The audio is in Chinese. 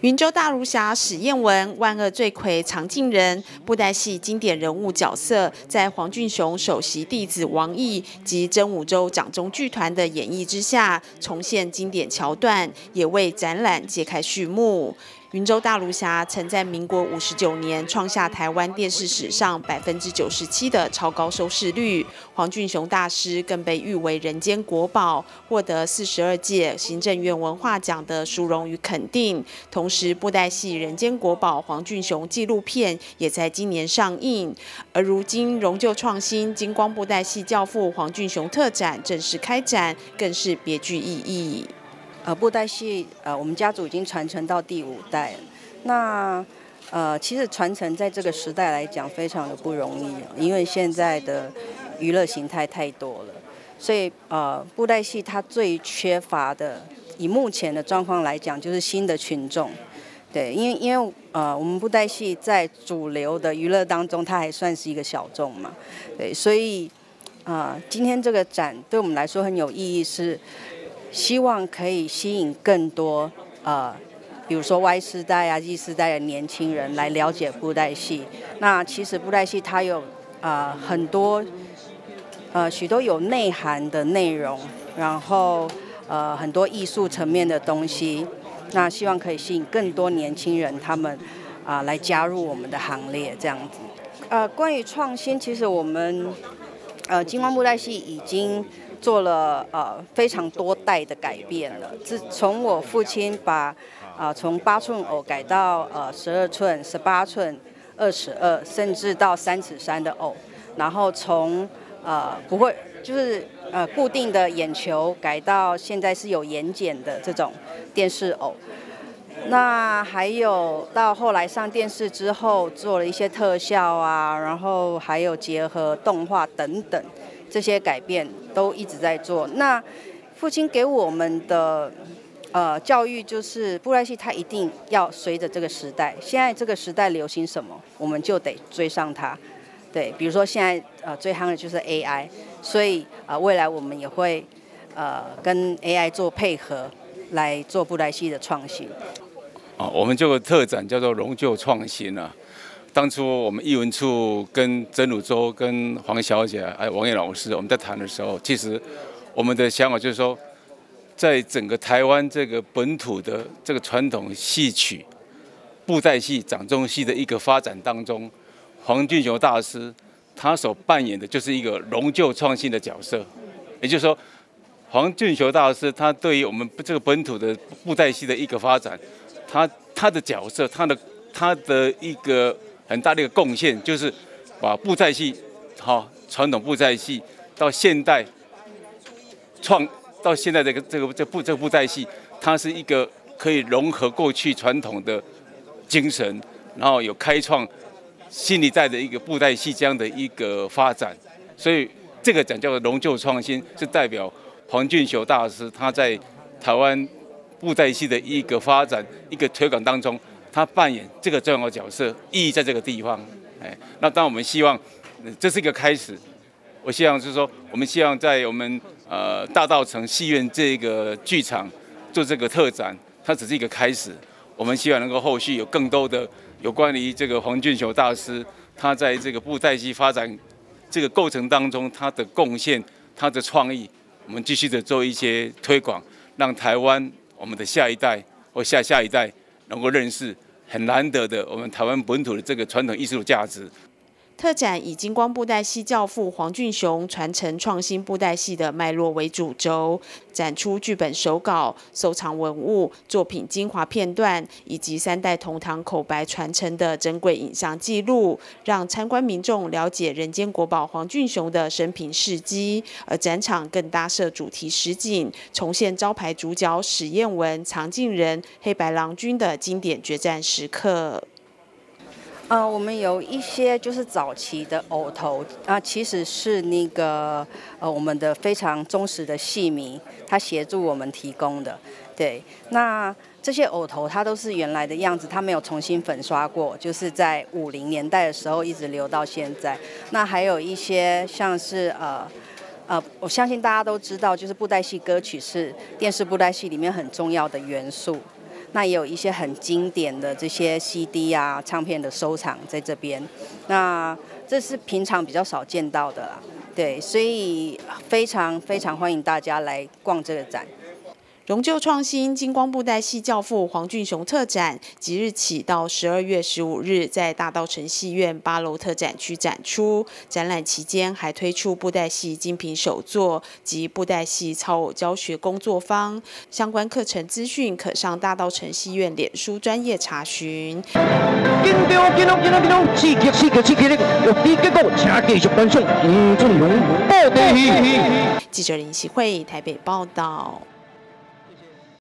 云州大儒侠史艳文、万恶罪魁常进人，布袋戏经典人物角色，在黄俊雄首席弟子王毅及真武州掌中剧团的演绎之下，重现经典桥段，也为展览揭开序幕。云州大儒侠曾在民国五十九年创下台湾电视史上百分之九十七的超高收视率，黄俊雄大师更被誉为人间国宝，获得四十二届行政院文化奖的殊荣与肯定。同时，布袋戏《人间国宝》黄俊雄纪录片也在今年上映。而如今荣旧创新金光布袋戏教父黄俊雄特展正式开展，更是别具意义。呃，布袋戏，呃，我们家族已经传承到第五代。那，呃，其实传承在这个时代来讲，非常的不容易，因为现在的娱乐形态太多了。所以，呃，布袋戏它最缺乏的，以目前的状况来讲，就是新的群众。对，因为因为呃，我们布袋戏在主流的娱乐当中，它还算是一个小众嘛。对，所以，啊，今天这个展对我们来说很有意义，是。希望可以吸引更多呃，比如说 Y 世代啊、Z 世代的年轻人来了解布袋戏。那其实布袋戏它有啊很多呃许多有内涵的内容，然后呃很多艺术层面的东西。那希望可以吸引更多年轻人他们啊来加入我们的行列这样子。呃，关于创新，其实我们呃金光布袋戏已经。做了呃非常多代的改变了，自从我父亲把啊从八寸偶改到呃十二寸、十八寸、二十二，甚至到三尺三的偶，然后从呃不会就是呃固定的眼球改到现在是有眼睑的这种电视偶，那还有到后来上电视之后做了一些特效啊，然后还有结合动画等等。这些改变都一直在做。那父亲给我们的呃教育就是，布莱西他一定要随着这个时代。现在这个时代流行什么，我们就得追上它。对，比如说现在呃最夯的就是 AI，所以呃未来我们也会呃跟 AI 做配合，来做布莱西的创新。啊，我们这个特展叫做“融旧创新”啊。当初我们艺文处跟曾汝洲、跟黄小姐还有王艳老师，我们在谈的时候，其实我们的想法就是说，在整个台湾这个本土的这个传统戏曲、布袋戏、掌中戏的一个发展当中，黄俊雄大师他所扮演的就是一个融旧创新的角色。也就是说，黄俊雄大师他对于我们这个本土的布袋戏的一个发展，他他的角色，他的他的一个。很大的一个贡献就是把布袋戏，好传统布袋戏到现代创到现在这个这个这布这布袋戏，它是一个可以融合过去传统的精神，然后有开创新一代的一个布袋戏这样的一个发展。所以这个讲叫做融旧创新，是代表黄俊雄大师他在台湾布袋戏的一个发展一个推广当中。他扮演这个重要的角色，意义在这个地方。哎，那当我们希望这是一个开始，我希望就是说，我们希望在我们呃大道城戏院这个剧场做这个特展，它只是一个开始。我们希望能够后续有更多的有关于这个黄俊雄大师，他在这个布袋戏发展这个过程当中他的贡献、他的创意，我们继续的做一些推广，让台湾我们的下一代或下下一代能够认识。很难得的，我们台湾本土的这个传统艺术价值。特展以金光布袋戏教父黄俊雄传承创新布袋戏的脉络为主轴，展出剧本手稿、收藏文物、作品精华片段，以及三代同堂口白传承的珍贵影像记录，让参观民众了解人间国宝黄俊雄的生平事迹。而展场更搭设主题实景，重现招牌主角史艳文、藏镜人、黑白郎君的经典决战时刻。呃，我们有一些就是早期的偶头啊，其实是那个呃我们的非常忠实的戏迷，他协助我们提供的。对，那这些偶头它都是原来的样子，它没有重新粉刷过，就是在五零年代的时候一直留到现在。那还有一些像是呃呃，我相信大家都知道，就是布袋戏歌曲是电视布袋戏里面很重要的元素。那也有一些很经典的这些 CD 啊唱片的收藏在这边，那这是平常比较少见到的啦，对，所以非常非常欢迎大家来逛这个展。荣旧创新金光布袋戏教父黄俊雄特展，即日起到十二月十五日，在大道城戏院八楼特展区展出。展览期间还推出布袋戏精品手作及布袋戏操偶教学工作坊，相关课程资讯可上大道城戏院脸书专业查询。记者林希慧台北报道。